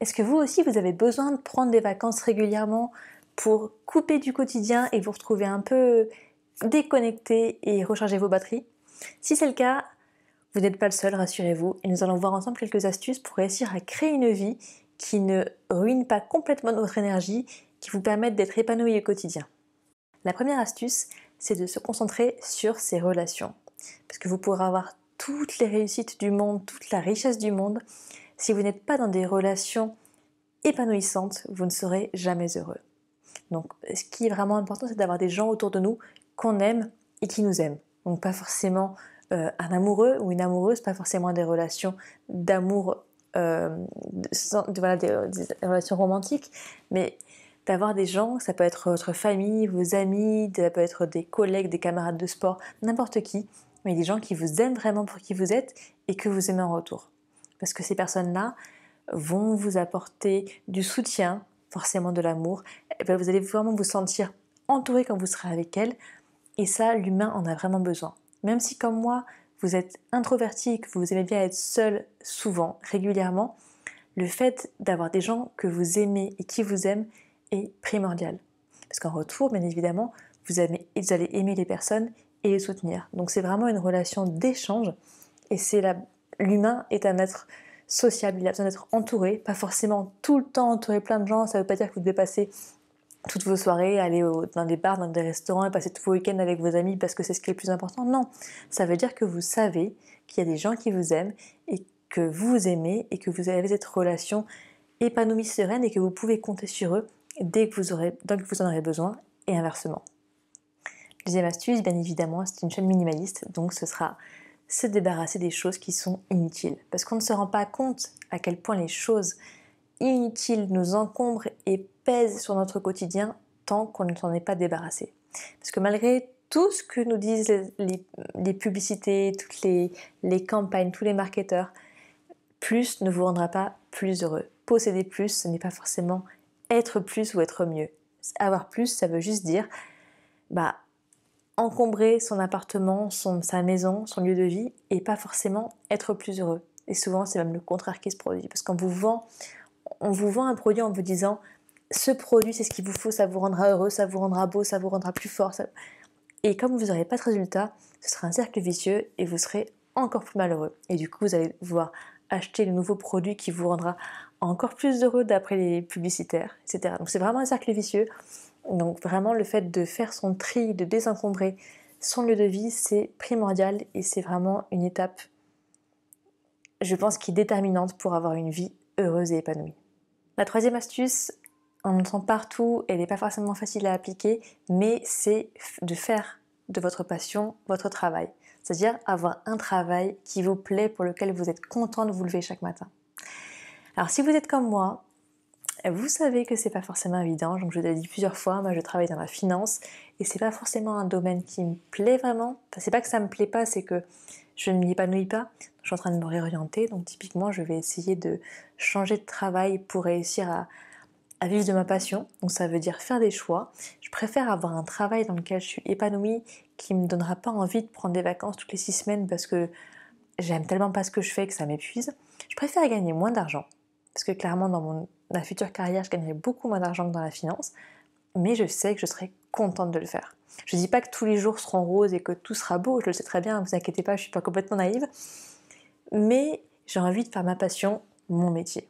Est-ce que vous aussi, vous avez besoin de prendre des vacances régulièrement pour couper du quotidien et vous retrouver un peu déconnecté et recharger vos batteries? Si c'est le cas, vous n'êtes pas le seul, rassurez-vous, et nous allons voir ensemble quelques astuces pour réussir à créer une vie qui ne ruine pas complètement votre énergie, qui vous permette d'être épanoui au quotidien. La première astuce, c'est de se concentrer sur ses relations. Parce que vous pourrez avoir toutes les réussites du monde, toute la richesse du monde. Si vous n'êtes pas dans des relations épanouissantes, vous ne serez jamais heureux. Donc ce qui est vraiment important, c'est d'avoir des gens autour de nous qu'on aime et qui nous aiment. Donc pas forcément euh, un amoureux ou une amoureuse, pas forcément des relations d'amour, euh, voilà, des, relations romantiques, mais d'avoir des gens, ça peut être votre famille, vos amis, ça peut être des collègues, des camarades de sport, n'importe qui, mais des gens qui vous aiment vraiment pour qui vous êtes et que vous aimez en retour. Parce que ces personnes-là vont vous apporter du soutien, forcément de l'amour, vous allez vraiment vous sentir entouré quand vous serez avec elles, et ça, l'humain en a vraiment besoin. Même si comme moi, vous êtes introverti, que vous aimez bien être seul souvent, régulièrement, le fait d'avoir des gens que vous aimez et qui vous aiment est primordial. Parce qu'en retour, bien évidemment, vous, allez aimer les personnes et les soutenir. Donc c'est vraiment une relation d'échange et c'est l'humain est un être sociable, il a besoin d'être entouré, pas forcément tout le temps entouré plein de gens, ça ne veut pas dire que vous devez passer toutes vos soirées, aller dans des bars, dans des restaurants et passer tous vos week-ends avec vos amis parce que c'est ce qui est le plus important. Non, ça veut dire que vous savez qu'il y a des gens qui vous aiment et que vous aimez et que vous avez cette relation épanouie, sereine et que vous pouvez compter sur eux dès que vous, dès que vous en aurez besoin et inversement. Deuxième astuce, bien évidemment, c'est une chaîne minimaliste, donc ce sera se débarrasser des choses qui sont inutiles. Parce qu'on ne se rend pas compte à quel point les choses inutiles nous encombrent et pèsent sur notre quotidien tant qu'on ne s'en est pas débarrassé. Parce que malgré tout ce que nous disent les, publicités, toutes les, les, campagnes, tous les marketeurs, plus ne vous rendra pas plus heureux. Posséder plus, ce n'est pas forcément être plus ou être mieux. Avoir plus, ça veut juste dire bah, encombrer son appartement, son, sa maison, son lieu de vie et pas forcément être plus heureux. Et souvent, c'est même le contraire qui se produit. Parce qu'on vous vend, on vous vend un produit en vous disant ce produit, c'est ce qu'il vous faut, ça vous rendra heureux, ça vous rendra beau, ça vous rendra plus fort. Et comme vous n'aurez pas de résultat, ce sera un cercle vicieux et vous serez encore plus malheureux. Et du coup, vous allez vouloir acheter le nouveau produit qui vous rendra encore plus heureux d'après les publicitaires, etc. Donc c'est vraiment un cercle vicieux. Donc vraiment le fait de faire son tri, de désencombrer son lieu de vie, c'est primordial et c'est vraiment une étape, je pense, qui est déterminante pour avoir une vie heureuse et épanouie. La troisième astuce, on entend partout, elle n'est pas forcément facile à appliquer, mais c'est de faire de votre passion votre travail. C'est-à-dire avoir un travail qui vous plaît, pour lequel vous êtes content de vous lever chaque matin. Alors si vous êtes comme moi, vous savez que c'est pas forcément évident, donc je l'ai dit plusieurs fois, moi je travaille dans la finance et c'est pas forcément un domaine qui me plaît vraiment. Enfin, c'est pas que ça me plaît pas, c'est que je ne m'y épanouis pas. Je suis en train de me réorienter, donc typiquement je vais essayer de changer de travail pour réussir à, à vivre de ma passion. Donc ça veut dire faire des choix. Je préfère avoir un travail dans lequel je suis épanouie, qui me donnera pas envie de prendre des vacances toutes les six semaines parce que j'aime tellement pas ce que je fais que ça m'épuise. Je préfère gagner moins d'argent parce que clairement dans ma future carrière, je gagnerai beaucoup moins d'argent que dans la finance, mais je sais que je serai contente de le faire. Je ne dis pas que tous les jours seront roses et que tout sera beau, je le sais très bien, ne vous inquiétez pas, je ne suis pas complètement naïve, mais j'ai envie de faire ma passion mon métier.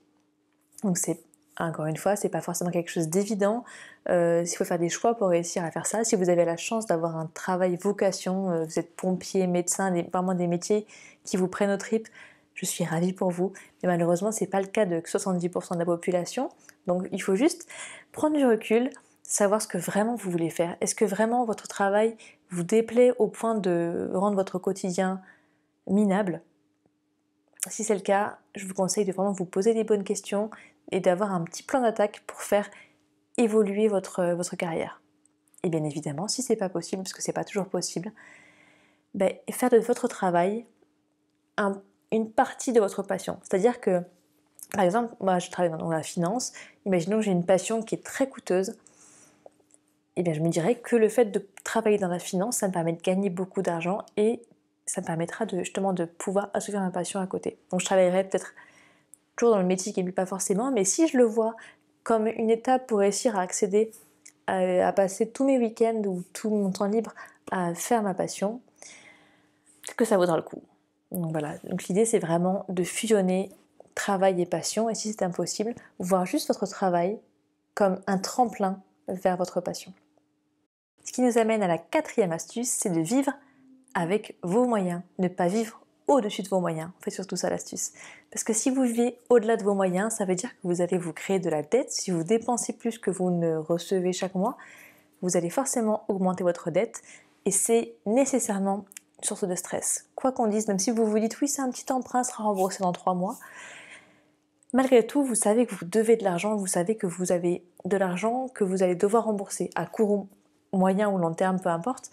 Donc c'est encore une fois, c'est pas forcément quelque chose d'évident. Euh, il faut faire des choix pour réussir à faire ça. Si vous avez la chance d'avoir un travail vocation, euh, vous êtes pompier, médecin, vraiment des métiers qui vous prennent au tripes, je suis ravie pour vous. Mais malheureusement, ce n'est pas le cas de 70% de la population. Donc il faut juste prendre du recul, savoir ce que vraiment vous voulez faire. Est-ce que vraiment votre travail vous déplaît au point de rendre votre quotidien minable? Si c'est le cas, je vous conseille de vraiment vous poser des bonnes questions et d'avoir un petit plan d'attaque pour faire évoluer votre, votre carrière. Et bien évidemment, si c'est pas possible, parce que c'est pas toujours possible, ben, faire de votre travail un une partie de votre passion. C'est-à-dire que, par exemple, moi je travaille dans la finance, imaginons que j'ai une passion qui est très coûteuse, et eh bien je me dirais que le fait de travailler dans la finance, ça me permet de gagner beaucoup d'argent et ça me permettra de, justement de pouvoir assouvir ma passion à côté. Donc je travaillerai peut-être toujours dans le métier qui ne pas forcément, mais si je le vois comme une étape pour réussir à accéder à, passer tous mes week-ends ou tout mon temps libre à faire ma passion, que ça vaudra le coup. Donc voilà, donc l'idée c'est vraiment de fusionner travail et passion, et si c'est impossible, voir juste votre travail comme un tremplin vers votre passion. Ce qui nous amène à la quatrième astuce, c'est de vivre avec vos moyens, ne pas vivre au-dessus de vos moyens. Faites surtout ça l'astuce. Parce que si vous vivez au-delà de vos moyens, ça veut dire que vous allez vous créer de la dette. Si vous dépensez plus que vous ne recevez chaque mois, vous allez forcément augmenter votre dette et c'est nécessairement source de stress. Quoi qu'on dise, même si vous vous dites oui, c'est un petit emprunt, sera remboursé dans trois mois, malgré tout, vous savez que vous devez de l'argent, vous savez que vous avez de l'argent que vous allez devoir rembourser à court, moyen ou long terme, peu importe.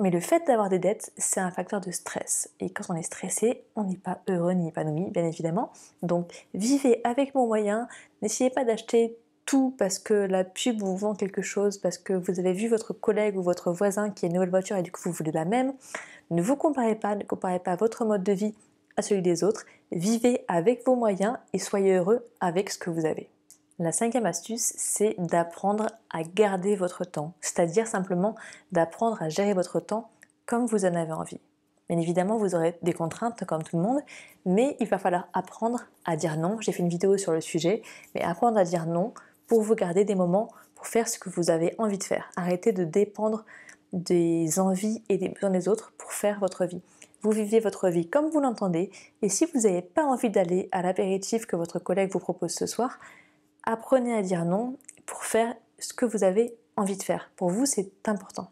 Mais le fait d'avoir des dettes, c'est un facteur de stress. Et quand on est stressé, on n'est pas heureux ni épanoui, bien évidemment. Donc vivez avec vos moyens. N'essayez pas d'acheter tout parce que la pub vous vend quelque chose, parce que vous avez vu votre collègue ou votre voisin qui a une nouvelle voiture et du coup vous voulez la même. Ne vous comparez pas, ne comparez pas votre mode de vie à celui des autres. Vivez avec vos moyens et soyez heureux avec ce que vous avez. La cinquième astuce, c'est d'apprendre à garder votre temps, c'est-à-dire simplement d'apprendre à gérer votre temps comme vous en avez envie. Bien évidemment, vous aurez des contraintes comme tout le monde, mais il va falloir apprendre à dire non. J'ai fait une vidéo sur le sujet, mais apprendre à dire non pour vous garder des moments pour faire ce que vous avez envie de faire. Arrêtez de dépendre des envies et des besoins des autres pour faire votre vie. Vous vivez votre vie comme vous l'entendez, et si vous n'avez pas envie d'aller à l'apéritif que votre collègue vous propose ce soir, apprenez à dire non pour faire ce que vous avez envie de faire. Pour vous, c'est important.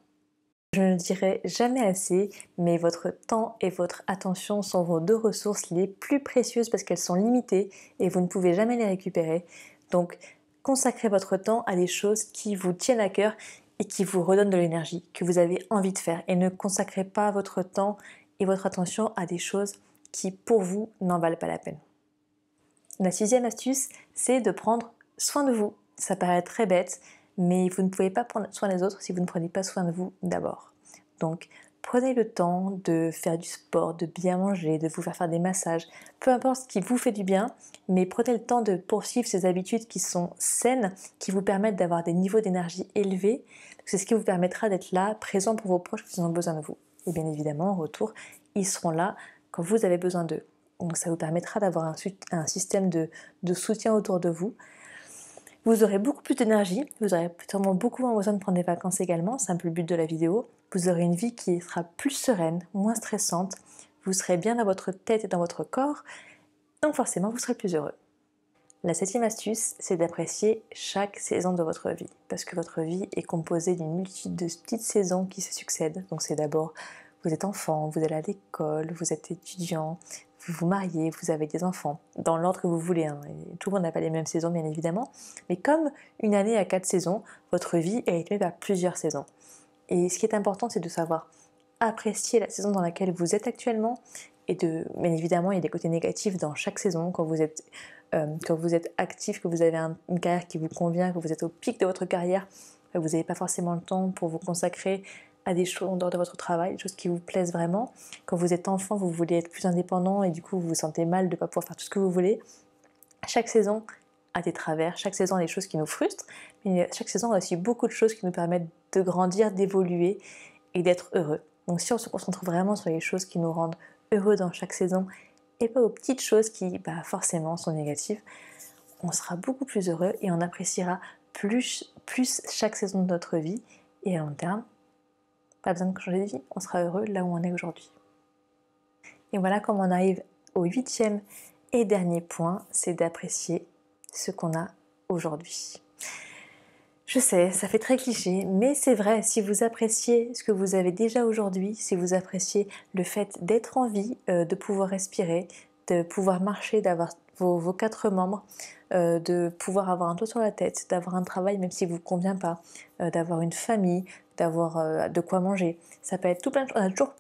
Je ne dirai jamais assez, mais votre temps et votre attention sont vos deux ressources les plus précieuses parce qu'elles sont limitées et vous ne pouvez jamais les récupérer. Donc, consacrez votre temps à des choses qui vous tiennent à cœur et qui vous redonnent de l'énergie, que vous avez envie de faire. Et ne consacrez pas votre temps et votre attention à des choses qui, pour vous, n'en valent pas la peine. La sixième astuce, c'est de prendre soin de vous. Ça paraît très bête, mais vous ne pouvez pas prendre soin des autres si vous ne prenez pas soin de vous d'abord. Donc, prenez le temps de faire du sport, de bien manger, de vous faire faire des massages, peu importe ce qui vous fait du bien, mais prenez le temps de poursuivre ces habitudes qui sont saines, qui vous permettent d'avoir des niveaux d'énergie élevés. C'est ce qui vous permettra d'être là, présent pour vos proches qui ont besoin de vous. Et bien évidemment, en retour, ils seront là quand vous avez besoin d'eux. Donc ça vous permettra d'avoir un, système de, de soutien autour de vous vous aurez beaucoup plus d'énergie, vous aurez sûrement beaucoup moins besoin de prendre des vacances également, c'est un peu le but de la vidéo. Vous aurez une vie qui sera plus sereine, moins stressante, vous serez bien dans votre tête et dans votre corps, donc forcément vous serez plus heureux. La septième astuce, c'est d'apprécier chaque saison de votre vie, parce que votre vie est composée d'une multitude de petites saisons qui se succèdent. Donc c'est d'abord, vous êtes enfant, vous allez à l'école, vous êtes étudiant, vous vous mariez, vous avez des enfants, dans l'ordre que vous voulez. Hein. Tout le monde n'a pas les mêmes saisons, bien évidemment. Mais comme une année a quatre saisons, votre vie est rythmée par plusieurs saisons. Et ce qui est important, c'est de savoir apprécier la saison dans laquelle vous êtes actuellement. Et de, bien évidemment, il y a des côtés négatifs dans chaque saison. Quand vous êtes, euh, quand vous êtes actif, que vous avez une carrière qui vous convient, que vous êtes au pic de votre carrière, vous n'avez pas forcément le temps pour vous consacrer à des choses en dehors de votre travail, des choses qui vous plaisent vraiment. Quand vous êtes enfant, vous voulez être plus indépendant et du coup vous vous sentez mal de ne pas pouvoir faire tout ce que vous voulez. Chaque saison a des travers, chaque saison a des choses qui nous frustrent, mais chaque saison a aussi beaucoup de choses qui nous permettent de grandir, d'évoluer et d'être heureux. Donc si on se concentre vraiment sur les choses qui nous rendent heureux dans chaque saison et pas aux petites choses qui bah, forcément sont négatives, on sera beaucoup plus heureux et on appréciera plus, plus chaque saison de notre vie et à long terme, pas besoin de changer de vie, on sera heureux là où on est aujourd'hui. Et voilà comment on arrive au huitième et dernier point, c'est d'apprécier ce qu'on a aujourd'hui. Je sais, ça fait très cliché, mais c'est vrai, si vous appréciez ce que vous avez déjà aujourd'hui, si vous appréciez le fait d'être en vie, euh, de pouvoir respirer, de pouvoir marcher, d'avoir vos, quatre membres, euh, de pouvoir avoir un toit sur la tête, d'avoir un travail même s'il ne vous convient pas, euh, d'avoir une famille, d'avoir de quoi manger. Ça peut être tout plein de choses. On a toujours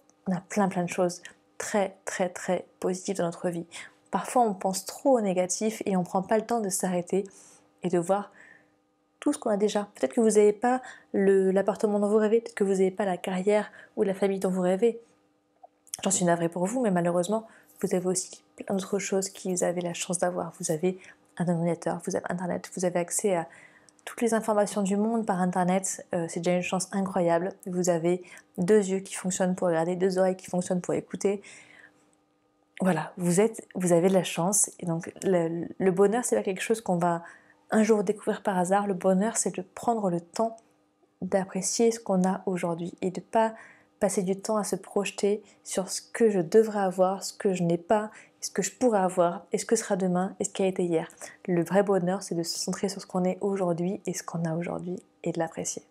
plein plein de choses très très très positives dans notre vie. Parfois on pense trop au négatif et on ne prend pas le temps de s'arrêter et de voir tout ce qu'on a déjà. Peut-être que vous n'avez pas l'appartement dont vous rêvez, peut-être que vous n'avez pas la carrière ou la famille dont vous rêvez. J'en suis navrée pour vous, mais malheureusement, vous avez aussi plein d'autres choses qu'ils avaient la chance d'avoir. Vous avez un ordinateur, vous avez Internet, vous avez accès à toutes les informations du monde par Internet. Euh, c'est déjà une chance incroyable. Vous avez deux yeux qui fonctionnent pour regarder, deux oreilles qui fonctionnent pour écouter. Voilà, vous, êtes, vous avez de la chance. Et donc le, bonheur, c'est pas quelque chose qu'on va un jour découvrir par hasard. Le bonheur, c'est de prendre le temps d'apprécier ce qu'on a aujourd'hui et de pas passer du temps à se projeter sur ce que je devrais avoir, ce que je n'ai pas, ce que je pourrais avoir, et ce que sera demain, et ce qui a été hier. Le vrai bonheur, c'est de se centrer sur ce qu'on est aujourd'hui et ce qu'on a aujourd'hui et de l'apprécier.